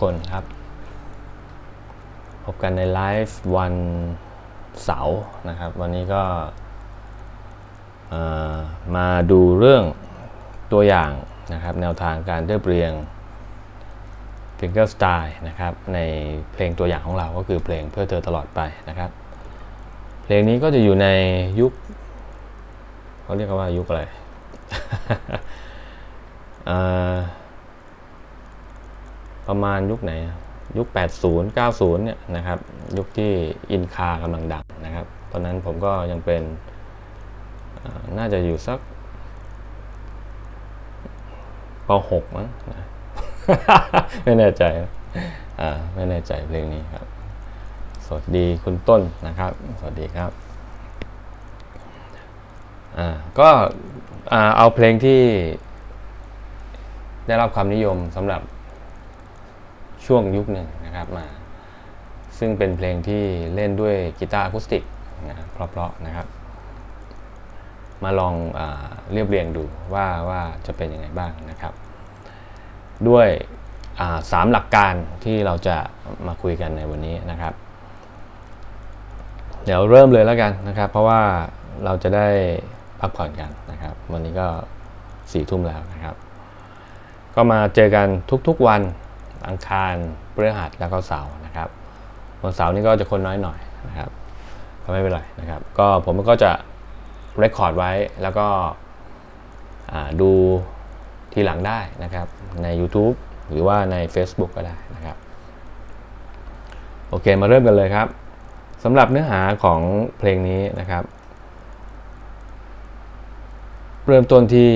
คนครับ พบกันในไลฟ์วันเสาร์นะครับ วันนี้ก็มาดูเรื่องตัวอย่างนะครับ แนวทางการเรียบเรียง Finger Style นะครับ ในเพลงตัวอย่างของเราก็คือเพลงเพื่อเธอตลอดไปนะครับ เพลงนี้ก็จะอยู่ในยุคเขาเรียกว่ายุคอะไร ประมาณยุคไหน ยุค 80 90 เนี่ยนะครับ ยุคที่อินคากำลังดังนะครับ ตอนนั้นผมก็ยังเป็นน่าจะอยู่สักป .6 มั้งนะไม่แน่ใจไม่แน่ใจเพลงนี้ครับ สวัสดีคุณต้นนะครับ สวัสดีครับก็เอาเพลงที่ได้รับความนิยมสำหรับ ช่วงยุคหนึ่งนะครับมา ซึ่งเป็นเพลงที่เล่นด้วยกีตาร์อะคูสติกนะครับเพราะๆนะครับ มาลองอเรียบเรียงดูว่าว่าจะเป็นยังไงบ้างนะครับ ด้วยสามหลักการที่เราจะมาคุยกันในวันนี้นะครับ เดี๋ยวเริ่มเลยแล้วกันนะครับ เพราะว่าเราจะได้พักผ่อนกันนะครับ วันนี้ก็สี่ทุ่มแล้วนะครับ ก็มาเจอกันทุกๆวัน อังคารพฤหัสแล้วก็เสาร์นะครับวันเสาร์นี่ก็จะคนน้อยหน่อยนะครับก็ไม่เป็นไรนะครับ ก็ผมก็จะเรคคอร์ดไว้แล้วก็ดูทีหลังได้นะครับ ใน YouTube หรือว่าใน Facebook ก็ได้นะครับ โอเคมาเริ่มกันเลยครับสำหรับเนื้อหาของเพลงนี้นะครับ เริ่มต้นที่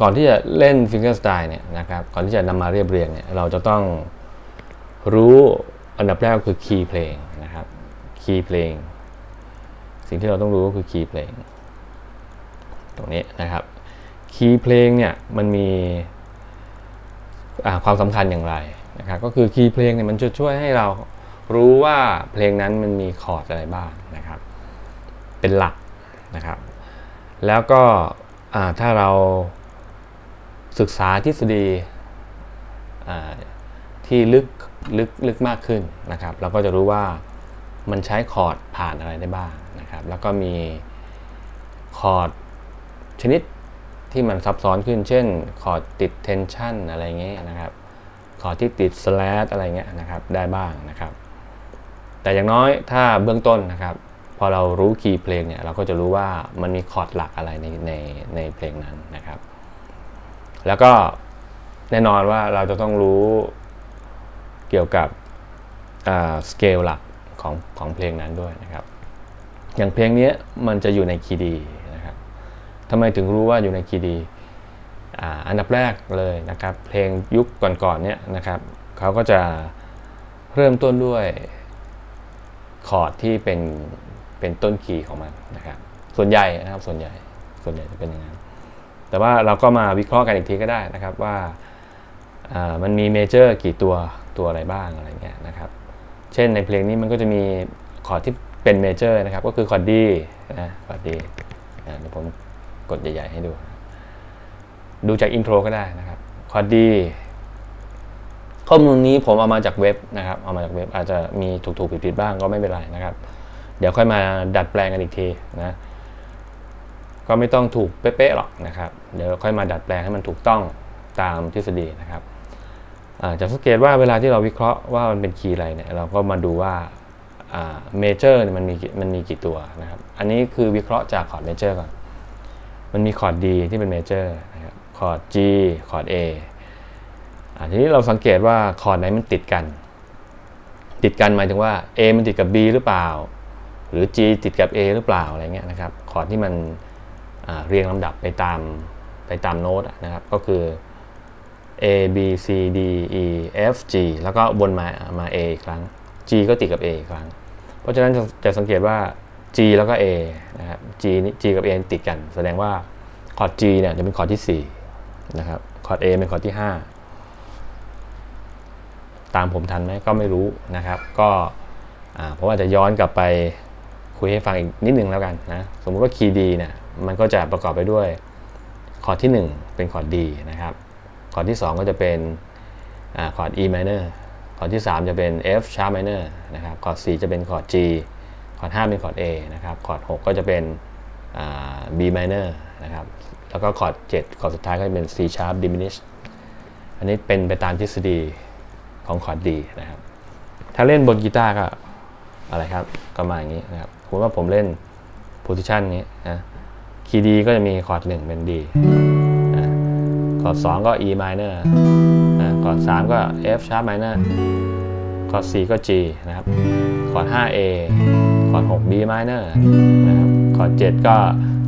ก่อนที่จะเล่น finger style เนี่ยนะครับก่อนที่จะนำมาเรียบเรียงเนี่ยเราจะต้องรู้อันดับแรกก็คือ key เพลงนะครับ key เพลงสิ่งที่เราต้องรู้ก็คือ key เพลงตรงนี้นะครับ key เพลงเนี่ยมันมีความสำคัญอย่างไรนะครับก็คือ key เพลงเนี่ยมันจะช่วยให้เรารู้ว่าเพลงนั้นมันมีคอร์ดอะไรบ้างนะครับ เป็นหลักนะครับ แล้วก็ถ้าเรา ศึกษาทฤษฎีที่ลึกลึกลึกมากขึ้นนะครับ เราก็จะรู้ว่ามันใช้คอร์ดผ่านอะไรได้บ้างนะครับ แล้วก็มีคอร์ดชนิดที่มันซับซ้อนขึ้น เช่น คอร์ดติดเทนชันอะไรเงี้ยนะครับ คอร์ดที่ติดสแลชอะไรเงี้ยนะครับ ได้บ้างนะครับ แต่อย่างน้อยถ้าเบื้องต้นนะครับ พอเรารู้คีย์เพลงเนี่ย เราก็จะรู้ว่ามันมีคอร์ดหลักอะไรในในในเพลงนั้นนะครับ แล้วก็แน่นอนว่าเราจะต้องรู้เกี่ยวกับสเกลหลักของของเพลงนั้นด้วยนะครับ อย่างเพลงนี้มันจะอยู่ในคีย์ D นะครับทำไมถึงรู้ว่าอยู่ในคีย์ D อันดับแรกเลยนะครับ เพลงยุคก่อนๆเนี่ยนะครับเขาก็จะเริ่มต้นด้วยคอร์ดที่เป็นเป็นต้นคีย์ของมันนะครับ ส่วนใหญ่นะครับส่วนใหญ่ส่วนใหญ่จะเป็นอย่างนั้น แต่ว่าเราก็มาวิเคราะห์กันอีกทีก็ได้นะครับว่ามันมี major กี่ตัวตัวอะไรบ้างอะไรเงี้ยนะครับ เช่นในเพลงนี้มันก็จะมีคอร์ดที่เป็น major นะครับก็คือคอร์ด D นะคอร์ด D เดี๋ยวผมกดใหญ่ๆให้ดู ดูจาก intro ก็ได้นะครับคอร์ด D ข้อมูลนี้ผมเอามาจากเว็บนะครับเอามาจากเว็บอาจจะมีถูกๆผิดๆบ้างก็ไม่เป็นไรนะครับ เดี๋ยวค่อยมาดัดแปลงกันอีกทีนะ ก็ไม่ต้องถูกเป๊ะๆหรอกนะครับ เดี๋ยวค่อยมาดัดแปลงให้มันถูกต้องตามทฤษฎีนะครับจะสังเกตว่าเวลาที่เราวิเคราะห์ว่ามันเป็นคีย์อะไรเนี่ยเราก็มาดูว่า major มันมีมันมีกี่ตัวนะครับ อันนี้คือวิเคราะห์จากคอร์ด major ก่อน มันมีคอร์ด D ที่เป็น major นะครับคอร์ด G คอร์ด A ทีนี้เราสังเกตว่าคอร์ดไหนมันติดกัน ติดกันหมายถึงว่า A มันติดกับ B หรือเปล่า หรือ G ติดกับ A หรือเปล่าอะไรเงี้ยนะครับ คอร์ดที่มัน เรียงลำดับไปตามไปตามโน้ตนะครับ ก็คือ A B C D E F G แล้วก็วนมามา A อีกครั้ง G ก็ติดกับ A อีกครั้ง เพราะฉะนั้นจะจะสังเกตว่า G แล้วก็ A นะครับ G นี่ G กับ A ติดกัน แสดงว่าคอร์ด G เนี่ยจะเป็นคอร์ดที่ 4 นะครับ คอร์ด A เป็นคอร์ดที่ 5 ตามผมทันไหมก็ไม่รู้นะครับ ก็เพราะว่าจะย้อนกลับไปคุยให้ฟังอีกนิดนึงแล้วกันนะ สมมุติว่าคีย์ D เนี่ย มันก็จะประกอบไปด้วยคอร์ดที่ 1 เป็นคอร์ด D นะครับคอร์ดที่ 2 ก็จะเป็นอคอร์ด E minor คอร์ดที่ 3 จะเป็น F sharp minor นะครับคอร์ด4จะเป็นคอร์ด G คอร์ด5เป็นคอร์ด A นะครับคอร์ด6ก็จะเป็น B minor นะครับแล้วก็คอร์ด7คอร์ดสุดท้ายก็จะเป็น C sharp diminished อันนี้เป็นไปตามทฤษฎีของคอร์ด D นะครับถ้าเล่นบนกีตาร์ก็อะไรครับก็มาอย่างนี้นะครับผมว่าผมเล่น position นี้นะ คีย์ D ก็จะมีคอร์ด1เป็น D นะคอร์ด2ก็ E minor คอร์ด3ก็ F sharp minor คอร์ด4ก็ G นะครับ คอร์ด5 A คอร์ด6 B minor นะครับ คอร์ด7ก็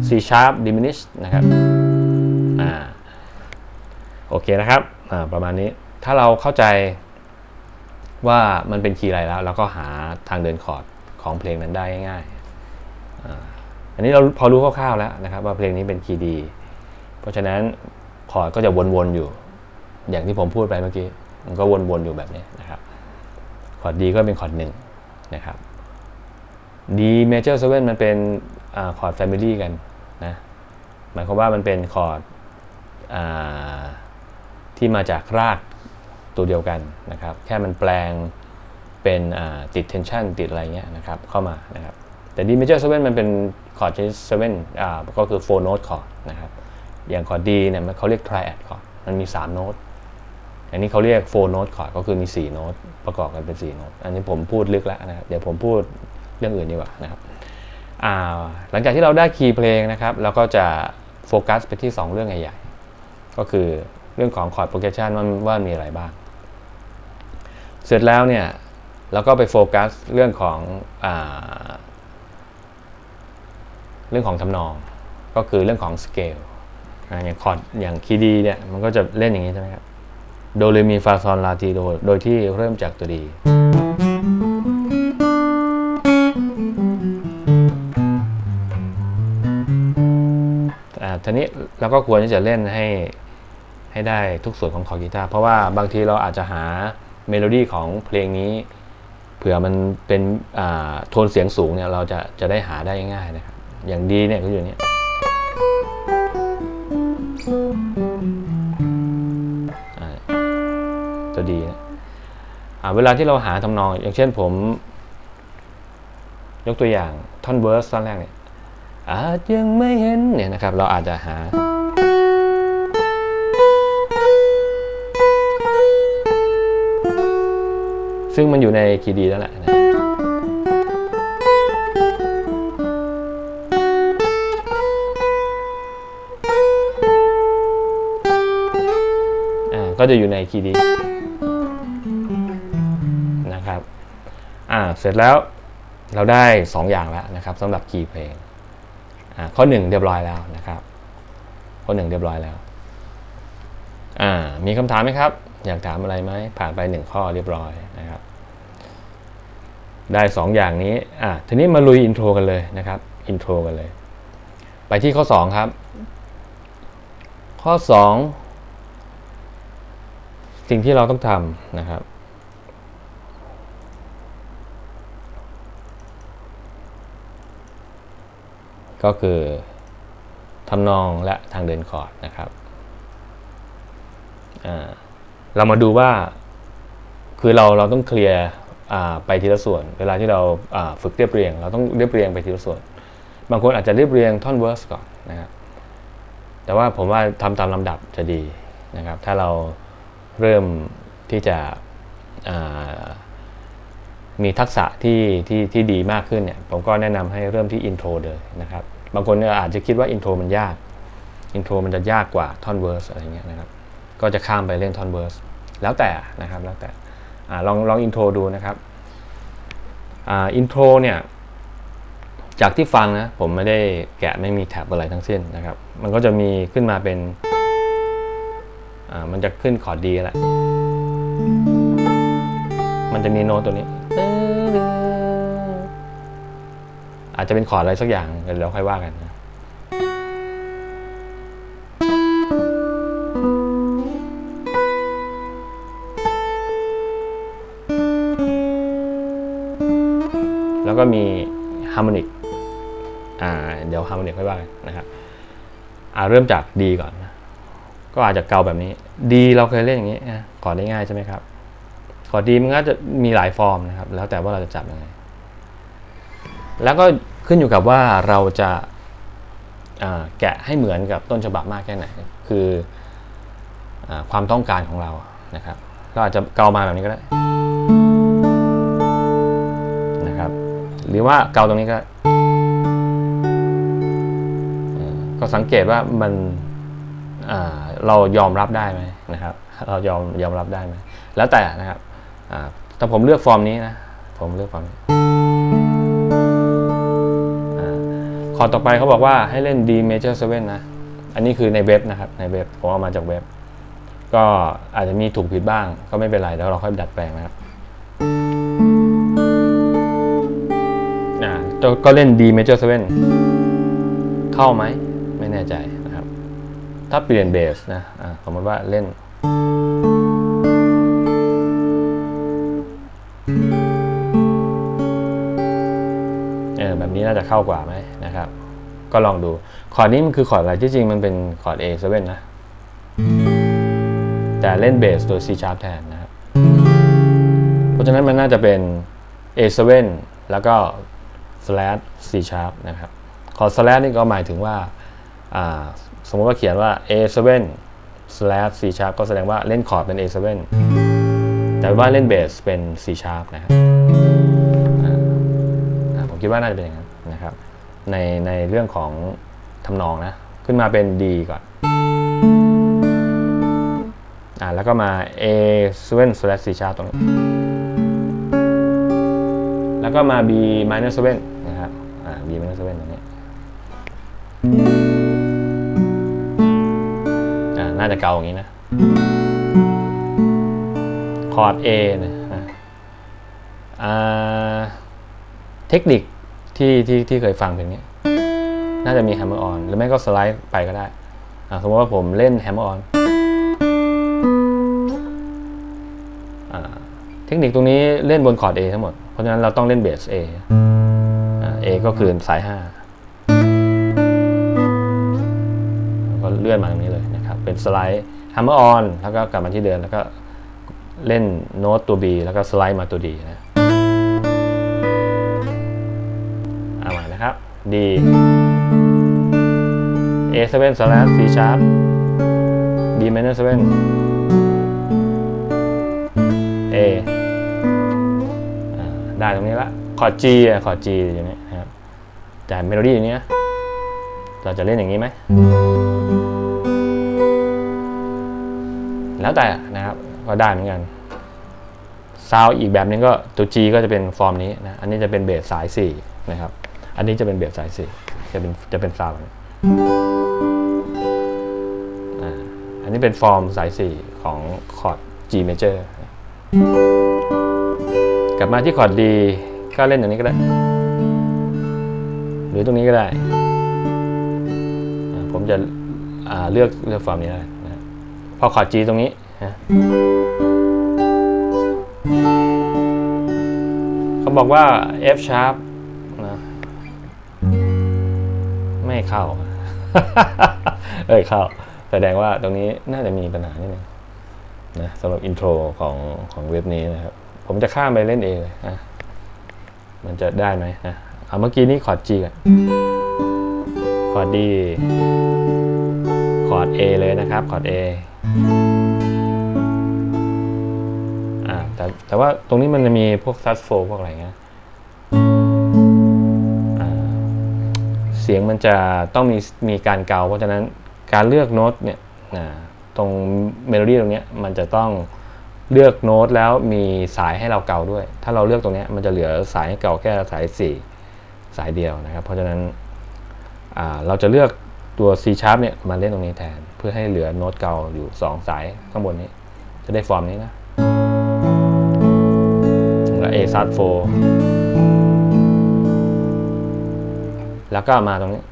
C sharp diminished นะครับอ่าโอเคนะครับอ่าประมาณนี้ถ้าเราเข้าใจว่ามันเป็นคีย์อะไรแล้ว เราก็หาทางเดินคอร์ดของเพลงนั้นได้ง่ายๆ ทีนี้เราพอรู้คร่าวๆแล้วนะครับ ว่าเพลงนี้เป็นคีย์ D เพราะฉะนั้นคอร์ดก็จะวนๆอยู่ อย่างที่ผมพูดไปเมื่อกี้ มันก็วนๆอยู่แบบนี้นะครับ คอร์ด D ก็เป็นคอร์ดหนึ่งนะครับ D major 7มันเป็นอคอร์ด family กันนะหมายความว่ามันเป็นคอร์ดที่มาจากรากตัวเดียวกันนะครับ แค่มันแปลงเป็นติด tension ติดอะไรเงี้ยนะครับเข้ามานะครับ แต่ D major 7มันเป็นคอร์ดชนิด7อ่าก็คือ4 note คอร์ดนะครับ อย่างคอร์ด D เนี่ยมันเขาเรียก triad คอร์ดมันมี 3 โน้ต อันนี้เขาเรียก4 note คอร์ดก็คือมี 4 โน้ต ประกอบกันเป็น 4 โน้ต อันนี้ผมพูดลึกแล้วนะครับ เดี๋ยวผมพูดเรื่องอื่นดีกว่านะครับอ่าหลังจากที่เราได้คีย์เพลงนะครับเราก็จะโฟกัสไปที่ 2 เรื่องใหญ่ๆ ก็คือเรื่องของคอร์ด progression ว่าว่ามีอะไรบ้าง เสร็จแล้วเนี่ยเราก็ไปโฟกัสเรื่องของอ่า เรื่องของทำนอง ก็คือเรื่องของสเกลอย่างคอร์ดอย่างคีย์ D เนี่ยมันก็จะเล่นอย่างนี้ใช่ไหมครับโดเรมีฟาซอนลาทีโดโดยที่เริ่มจากตัว D อ่าทีนี้เราก็ควรที่จะเล่นให้ให้ได้ทุกส่วนของคอร์ดกีตาร์เพราะว่าบางทีเราอาจจะหาเมโลดี้ของเพลงนี้ เผื่อมันเป็นโทนเสียงสูงเนี่ยเราจะจะได้หาได้ง่ายนะครับ อย่าง D เนี่ยก็อยู่เนี่ยอ่าตัวดีนะอ่าเวลาที่เราหาทำนอง อย่างเช่นผม ยกตัวอย่างท่อนเวิร์สตอนแรกเนี่ยอาจยังไม่เห็นเนี่ยนะครับ เราอาจจะหา ซึ่งมันอยู่ในคีย์ดีแล้วแหละ ก็จะอยู่ในคีย์ D นะครับอ่าเสร็จแล้วเราได้ 2 อย่างแล้วนะครับสำหรับคีย์เพลงอ่าข้อหนึ่งเรียบร้อยแล้วนะครับ ข้อหนึ่งเรียบร้อยแล้วอ่ามีคำถามไหมครับ อยากถามอะไรไหมผ่านไปหนึ่งข้อเรียบร้อยนะครับ ได้สองอย่างนี้อ่าทีนี้มาลุย intro กันเลยนะครับ intro กันเลย ไปที่ข้อสองครับ ข้อสอง สิ่งที่เราต้องทำนะครับ ก็คือทำนองและทางเดินคอร์ดนะครับ เรามาดูว่าคือเราเราต้องเคลียร์ไปทีละส่วน เวลาที่เราฝึกเรียบเรียง เราต้องเรียบเรียงไปทีละส่วน บางคนอาจจะเรียบเรียงท่อน verse ก่อนนะครับแต่ว่าผมว่าทำตามลำดับจะดีนะครับ ถ้าเรา เริ่มที่จะมีทักษะที่ที่ที่ดีมากขึ้นเนี่ยผมก็แนะนำให้เริ่มที่ intro เลยนะครับบางคนอาจจะคิดว่า intro มันยาก intro มันจะยากกว่าท่อน verse อะไรเงี้ยนะครับก็จะข้ามไปเล่นท่อน verse แล้วแต่นะครับแล้วแต่อลองลอง intro ดูนะครับintro เนี่ยจากที่ฟังนะผมไม่ได้แกะไม่มี tab อะไรทั้งสิ้นนะครับ มันก็จะมีขึ้นมาเป็น มันจะขึ้นคอร์ด D แหละ มันจะมีโน้ตตัวนี้ อาจจะเป็นคอร์ดอะไรสักอย่างเดี๋ยวค่อยว่ากันนะแล้วก็มีฮาร์โมนิก อ่า เดี๋ยวฮาร์โมนิกค่อยว่ากันนะครับ อ่าเริ่มจากดีก่อน ก็อาจจะเกาแบบนี้ ดีเราเคยเล่นอย่างนี้นะขอดได้ง่ายใช่ไหมครับขอดดีมันก็จะมีหลายฟอร์มนะครับ แล้วแต่ว่าเราจะจับยังไง แล้วก็ขึ้นอยู่กับว่าเราจะแกะให้เหมือนกับต้นฉบับมากแค่ไหน คืออความต้องการของเรานะครับเราอาจจะเกามาแบบนี้ก็ได้นะครับ หรือว่าเกาตรงนี้ก็ก็สังเกตว่ามัน เรายอมรับได้ไหมนะครับ เรายอมยอมรับได้ไหมแล้วแต่นะครับถ้าผมเลือกฟอร์มนี้นะผมเลือกฟอร์มนี้คอร์ดต่อไปเขาบอกว่าให้เล่น D major 7นะ อันนี้คือในเว็บนะครับ ในเว็บผมเอามาจากเว็บ ก็อาจจะมีถูกผิดบ้าง ก็ไม่เป็นไรแล้วเราค่อยดัดแปลงนะครับก็เล่น D major 7เข้าไหม ไม่แน่ใจ ถ้าเปลี่ยนเบสนะสมมติว่าเล่น แบบนี้น่าจะเข้ากว่าไหมนะครับ ก็ลองดู คอร์ดนี้มันคือคอร์ดอะไรที่จริงมันเป็นคอร์ด A7 นะ แต่เล่นเบสโดย C sharp แทนนะครับ เพราะฉะนั้นมันน่าจะเป็น A7 แล้วก็ slash C sharp นะครับ คอร์ด slash นี่ก็หมายถึงว่า สมมติว่าเขียนว่า A7 slash C sharp ก็แสดงว่าเล่นคอร์ดเป็น A7 แต่ว่าเล่นเบสเป็น C sharp นะครับผมคิดว่าน่าจะเป็นอย่างนั้นนะครับ ในในเรื่องของทำนองนะ ขึ้นมาเป็น D ก่อนอ่าแล้วก็มา A 7 slash C sharp ตรงนี้แล้วก็มา B minor 7นะครับอ่า B minor 7ตรงนี้ น่าจะเกาอย่างนี้นะ คอร์ด A นะอ่าเทคนิคที่ที่ที่เคยฟังเพลงนี้ น่าจะมี hammer on หรือไม่ก็สไลด์ไปก็ได้ สมมติว่าผมเล่น hammer on เทคนิคตรงนี้เล่นบนคอร์ด A ทั้งหมด เพราะฉะนั้นเราต้องเล่นเบส A A ก็คือสาย 5 ก็เลื่อนมาตรงนี้ เป็น slide hammer on แล้วก็กลับมาที่เดิมแล้วก็เล่นโน้ตตัว B แล้วก็สไลด์มาตัว D นะเอาใหม่นะครับ D A7 slash C sharp D minor 7 A ได้ตรงนี้ละคอร์ด G อะคอร์ด G อยู่นี่นะครับแต่เมโลดี้อยู่นี้เราจะเล่นอย่างนี้ไหม แล้วแต่นะครับก็ได้เหมือนกันซาวอีกแบบนึงก็ตัว G ก็จะเป็นฟอร์มนี้นะอันนี้จะเป็นเบสสาย4นะครับอันนี้จะเป็นเบสสายสี่จะเป็นจะเป็น sound อันนี้เป็นฟอร์มสายสี่ของคอร์ด G major กลับมาที่คอร์ด D ก็เล่นอย่างนี้ก็ได้ หรือตรงนี้ก็ได้ ผมจะเลือกเลือกฟอร์มนี้ได้นะพอคอร์ด G ตรงนี้ เขาบอกว่า F sharp ไม่เข้า เอ้ยเข้า แสดงว่าตรงนี้น่าจะมีปัญหานิดนึงนะสำหรับ intro ของของเว็บนี้นะครับ ผมจะข้ามไปเล่นเองเลยนะมันจะได้ไหมนะเอาเมื่อกี้นี้คอร์ด G ก่อนคอร์ด D คอร์ด A เลยนะครับ คอร์ด A แต่แต่ว่าตรงนี้มันจะมีพวก sus four พวกอะไรเงี้ยเสียงมันจะต้องมีมีการเกา เพราะฉะนั้นการเลือกโน้ตเนี่ยตรงเมโลดี้ตรงนี้มันจะต้องเลือกโน้ตแล้วมีสายให้เราเกาด้วย ถ้าเราเลือกตรงนี้มันจะเหลือสายให้เกาแค่สาย 4 สายเดียวนะครับ เพราะฉะนั้นเราจะเลือกตัว C sharp เนี่ยมาเล่นตรงนี้แทน เพื่อให้เหลือโน้ตเกาอยู่ 2 สายข้างบนนี้ จะได้ฟอร์มนี้นะ A sus 4แล้วก็มาตรงนี้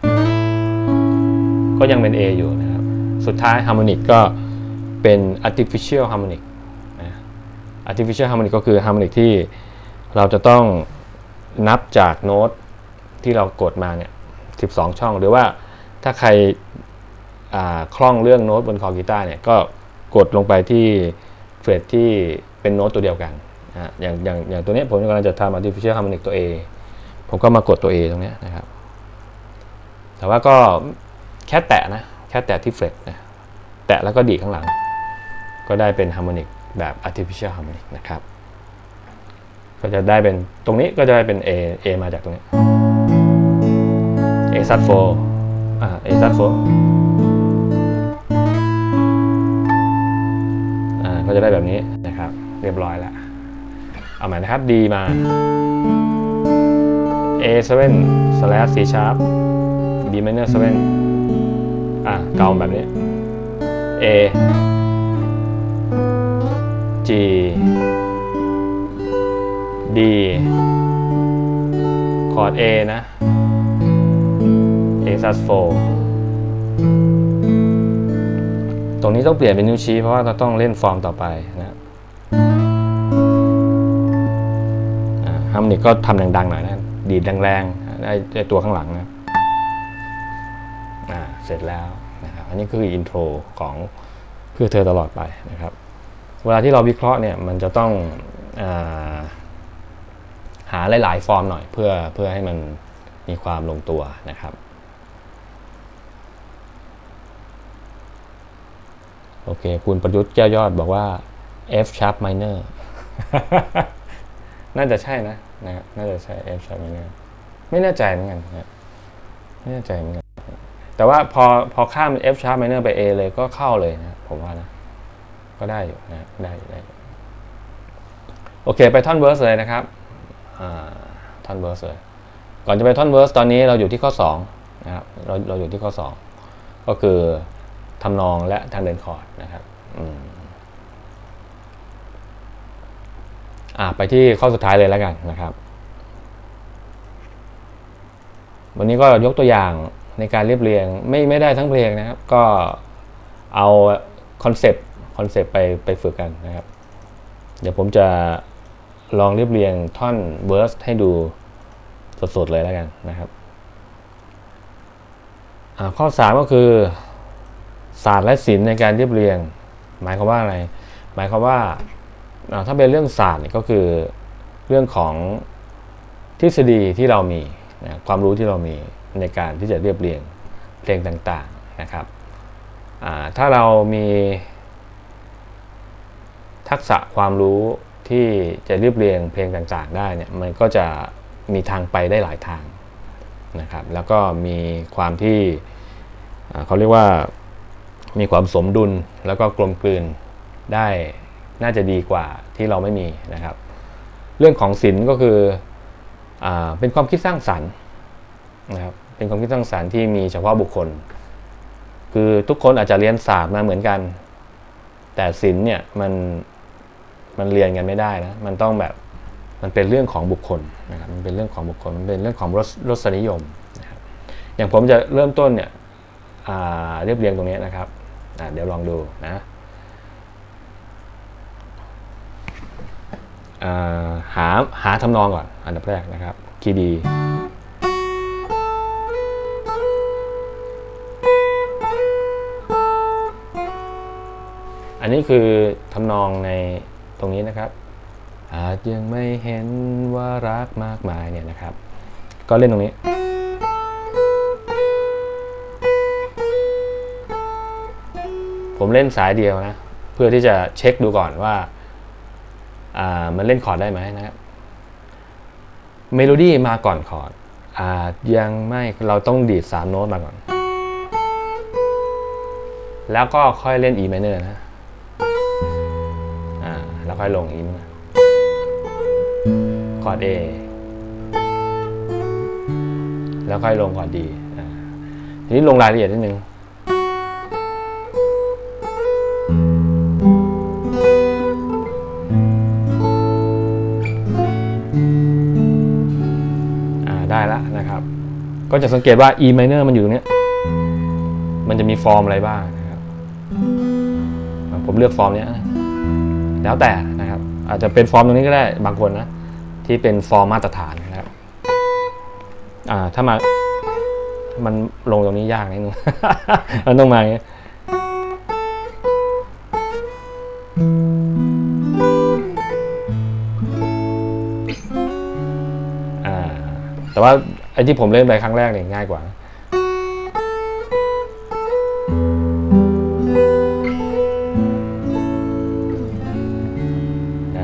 ก็ยังเป็น A อยู่นะครับ สุดท้าย harmonic ก็เป็น artificial harmonic artificial harmonic ก็คือ harmonic ที่เราจะต้องนับจากโน้ตที่เรากดมาเนี่ย 12 ช่อง หรือว่าถ้าใครคล่องเรื่องโน้ตบนคอกีตาร์เนี่ย ก็กดลงไปที่ fret ที่เป็นโน้ตตัวเดียวกัน อย่างอย่างอย่างตัวนี้ผมกำลังจะทำ artificial harmonic ตัว A ผมก็มากดตัว A ตรงนี้นะครับ แต่ว่าก็แค่แตะนะ แค่แตะที่เฟรดนะ แตะแล้วก็ดีข้างหลัง ก็ได้เป็น harmonic แบบ artificial harmonic นะครับ ก็จะได้เป็นตรงนี้ก็จะได้เป็น A A มาจากตรงนี้ A sat 4อ่า A sat 4อ่า ก็จะได้แบบนี้นะครับ เรียบร้อยแล้ว เอาใหม่นะครับ D มา A7 slash C sharp B minor 7อะเกาแบบนี้ A G D คอร์ด A นะ A sus 4ตรงนี้ต้องเปลี่ยนเป็นนิ้วชี้เพราะว่าเราต้องเล่นฟอร์มต่อไปนะ harmonic ก็ทำดังๆหน่อยนะดีดแรงๆได้ได้ตัวข้างหลังนะอ่าเสร็จแล้วนะครับอันนี้คือ intro ของเพื่อเธอตลอดไปนะครับเวลาที่เราวิเคราะห์เนี่ยมันจะต้องอาหาหลาย ๆ ฟอร์มหน่อยเพื่อเพื่อให้มันมีความลงตัวนะครับโอเค คุณประยุทธ์แก้วยอดบอกว่า F sharp minor น่าจะใช่นะนะครับน่าจะใช่ F sharp minor ไม่แน่ใจเหมือนกันนะไม่แน่ใจเหมือนกันแต่ว่าพอพอข้าม F sharp minor ไป A เลยก็เข้าเลยนะ ผมว่านะ ก็ได้อยู่นะ ได้ได้โอเค ไปท่อนเวิร์สเลยนะครับท่อน verse เลย ก่อนจะไปท่อน verse ตอนนี้เราอยู่ที่ข้อ2นะครับเราเราอยู่ที่ข้อ 2 ก็คือทำนองและทางเดินคอร์ดนะครับอ่า ไปที่ข้อสุดท้ายเลยแล้วกันนะครับ วันนี้ก็ยกตัวอย่างในการเรียบเรียงไม่ไม่ได้ทั้งเพลงนะครับ ก็เอาคอนเซปต์คอนเซปต์ไปไปฝึกกันนะครับ เดี๋ยวผมจะลองเรียบเรียงท่อนเวิร์สให้ดูสดๆเลยแล้วกันนะครับข้อ 3 ก็คือ ศาสตร์และศิลป์ในการเรียบเรียง หมายความว่าอะไร หมายความว่า ถ้าเป็นเรื่องศาสตร์ก็คือเรื่องของทฤษฎีที่เรามีนะความรู้ที่เรามีในการที่จะเรียบเรียงเพลงต่างๆนะครับถ้าเรามีทักษะความรู้ที่จะเรียบเรียงเพลงต่างๆ ได้เนี่ยมันก็จะมีทางไปได้หลายทางนะครับแล้วก็มีความที่เขาเรียกว่ามีความสมดุลแล้วก็กลมกลืนได้ น่าจะดีกว่าที่เราไม่มีนะครับ เรื่องของศิลป์ก็คืออเป็นความคิดสร้างสรรค์นะครับเป็นความคิดสร้างสรรค์ที่มีเฉพาะบุคคล คือทุกคนอาจจะเรียนศาสตร์มาเหมือนกัน แต่ศิลป์เนี่ยมันมันเรียนกันไม่ได้นะมันต้องแบบมันเป็นเรื่องของบุคคลนะครับมันเป็นเรื่องของบุคคลมันเป็นเรื่องของรสรสนิยมนะครับอย่างผมจะเริ่มต้นเนี่ยเรียบเรียงตรงนี้นะครับเดี๋ยวลองดูนะ หาหาทำนองก่อนอันดับแรกนะครับคีย์ดีอันนี้คือทำนองในตรงนี้นะครับอาจยังไม่เห็นว่ารักมากมายเนี่ยนะครับ ก็เล่นตรงนี้ ผมเล่นสายเดียวนะ เพื่อที่จะเช็คดูก่อนว่า มันเล่นคอร์ดได้ไหมนะครับเมโลดี้มาก่อนคอร์ดอาจยังไม่เราต้องดีด3โน้ตมาก่อน แล้วก็ค่อยเล่น E minor นะอ่าแล้วค่อยลง E minor คอร์ด A แล้วค่อยลงคอร์ด D ทีนี้ลงรายละเอียดนิดนึง ก็จะสังเกตว่า E minor มันอยู่ตรงนี้มันจะมีฟอร์มอะไรบ้างนะครับ ผมเลือกฟอร์มนี้แล้วแต่นะครับ อาจจะเป็นฟอร์มตรงนี้ก็ได้บางคนนะ ที่เป็นฟอร์มมาตรฐานนะครับอ่าถ้ามามันลงตรงนี้ยากนิดนึงมันต้องมาอย่างนี้อ่าแต่ว่า อ้ที่ผมเล่นไปครั้งแรกเนี่ยง่ายกว่า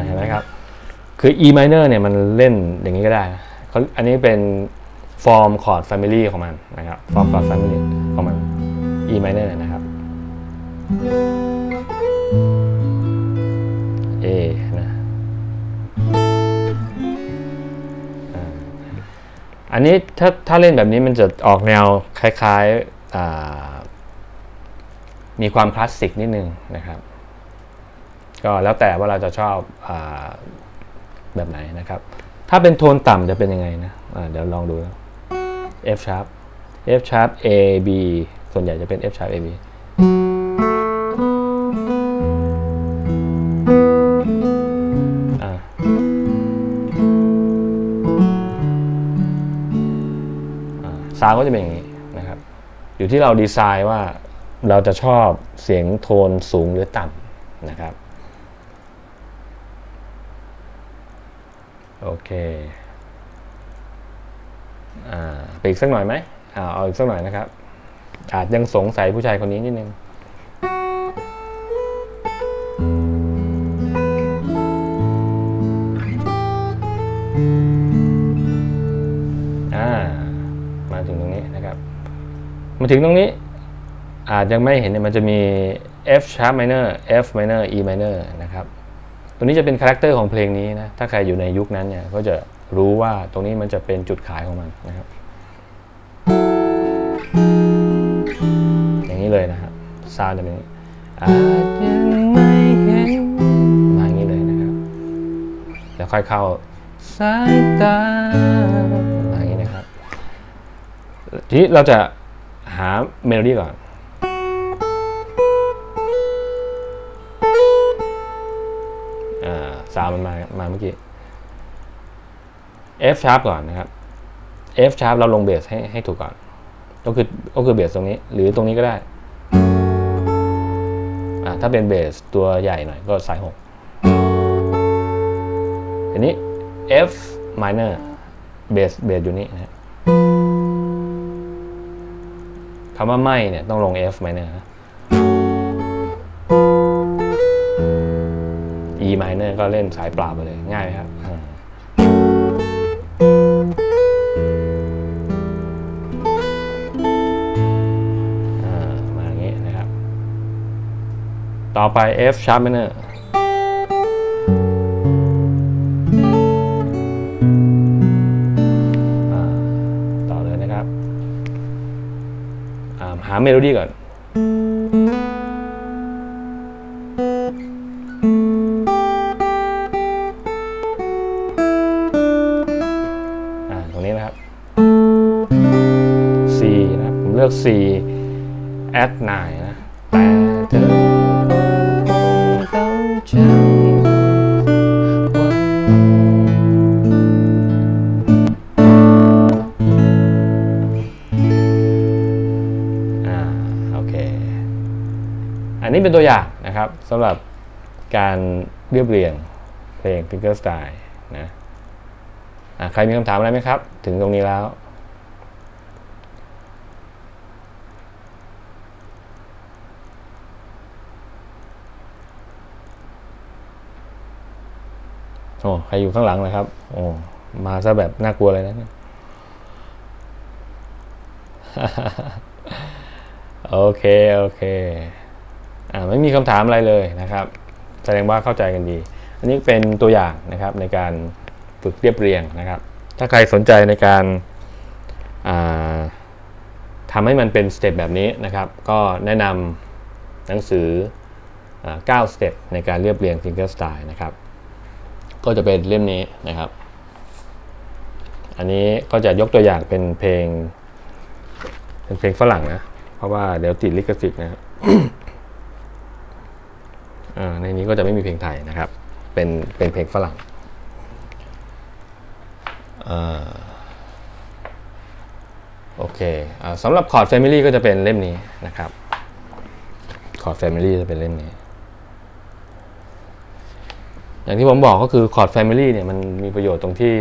เห็นไหมครับ คือ E minor เนี่ยมันเล่นอย่างนี้ก็ได้เขาอันนี้เป็นฟอร์มคอร์ด family ของมันนะครับ ฟอร์มคอร์ด family ของมัน E minor นะครับ อันนี้ถ้าถ้าเล่นแบบนี้มันจะออกแนวคล้ายๆมีความคลาสสิกนิดนึงนะครับ ก็แล้วแต่ว่าเราจะชอบอแบบไหนนะครับ ถ้าเป็นโทนต่ำจะเป็นยังไงนะะเดี๋ยวลองดู F sharp F sharp A B ส่วนใหญ่จะเป็น F sharp A B าซาวก็จะเป็นอย่างนี้นะครับ อยู่ที่เราดีไซน์ว่าเราจะชอบเสียงโทนสูงหรือต่ำนะครับ โอเคอ่าไปอีกสักหน่อยไหมอ่าเอาอีกสักหน่อยนะครับ อาจยังสงสัยผู้ชายคนนี้นิดนึง มาถึงตรงนี้ อาจยังไม่เห็นเนี่ยมันจะมี F sharp minor F minor E minor นะครับ ตัวนี้จะเป็นคาแรคเตอร์ของเพลงนี้นะ ถ้าใครอยู่ในยุคนั้นเนี่ย ก็จะรู้ว่าตรงนี้มันจะเป็นจุดขายของมันนะครับ อย่างนี้เลยนะครับ sound จะเป็นอย่างนี้อาจยังไม่เห็นมาอย่างนี้เลยนะครับ แล้วค่อยเข้าสายตามาอย่างนี้นะครับ ทีนี้เราจะ หาเมโลดี้ก่อน อ่าซาวมันมา มาเมื่อกี้ F sharp ก่อนนะครับ F sharp เราลงเบสให้ให้ถูกก่อน ก็คือก็คือเบสตรงนี้ หรือตรงนี้ก็ได้ อ่าถ้าเป็นเบสตัวใหญ่หน่อยก็สายหกทีนี้ F minor เบสเบสอยู่นี่นะ คำว่าไม่เนี่ยต้องลง F minor นะ E minor ก็เล่นสายปล่าไปเลย ง่ายครับอ่ามาอย่างนี้นะครับ ต่อไป F sharp minor เมโลดี้ก่อนอ่าตรงนี้นะครับ C นะครับ ผมเลือก C at 9นะแต่เธอเข้าใจ นี้เป็นตัวอย่างนะครับสำหรับการเรียบเรียงเพลง Finger Style นะะใครมีคำถามอะไรไหมครับ ถึงตรงนี้แล้วโอ้ใครอยู่ข้างหลังเลยครับ โอ้มาซะแบบน่ากลัวเลยนะเนี่ยโอเค โอเค ไม่มีคำถามอะไรเลยนะครับ แสดงว่าเข้าใจกันดี อันนี้เป็นตัวอย่างนะครับในการฝึกเรียบเรียงนะครับ ถ้าใครสนใจในการทำให้มันเป็นสเต็ปแบบนี้นะครับ ก็แนะนำหนังสือ9สเต็ปในการเรียบเรียง Finger Style นะครับ ก็จะเป็นเล่มนี้นะครับ อันนี้ก็จะยกตัวอย่างเป็นเพลง เป็นเพลงฝรั่งนะ เพราะว่าเดี๋ยวติดลิขสิทธิ์นะครับ ในนี้ก็จะไม่มีเพลงไทยนะครับ เป็นเป็นเพลงฝรั่งอโอเคอสำหรับคอร์ด Family ก็จะเป็นเล่มนี้นะครับคอร์ด Family จะเป็นเล่มนี้ อย่างที่ผมบอกก็คือคอร์ด Family เนี่ยมันมีประโยชน์ตรงที่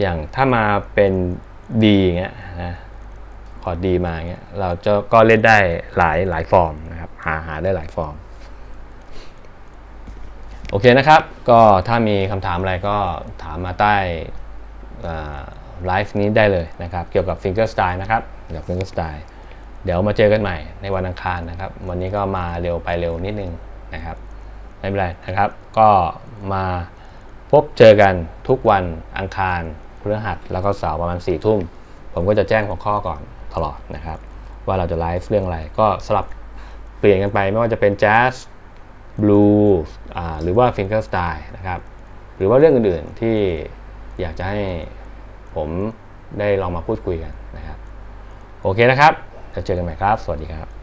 อย่างถ้ามาเป็นดีอย่างเงี้ยนะคอร์ดดีมาอย่างเงี้ยเราจะก็เล่นได้หลายหลายฟอร์มนะครับ หาหาได้หลายฟอร์ม โอเคนะครับ ก็ถ้ามีคำถามอะไรก็ถามมาใต้ไลฟ์นี้ได้เลยนะครับ เกี่ยวกับ Finger Style นะครับเกี่ยวกับ Finger Style เดี๋ยวมาเจอกันใหม่ในวันอังคารนะครับ วันนี้ก็มาเร็วไปเร็วนิดนึงนะครับไม่เป็นไรนะครับ ก็มาพบเจอกันทุกวันอังคารพฤหัสแล้วก็เสาร์ประมาณ4ี่ทุ่ม ผมก็จะแจ้งหัวข้อก่อนตลอดนะครับ ว่าเราจะไลฟ์เรื่องอะไร ก็สลับเปลี่ยนกันไปไม่ว่าจะเป็นแจ๊ส บลูหรือว่าฟิงเกอร์สไตล์นะครับ หรือว่าเรื่องอื่นๆที่อยากจะให้ผมได้ลองมาพูดคุยกันนะครับ โอเคนะครับจะเจอกันใหม่ครับ สวัสดีครับ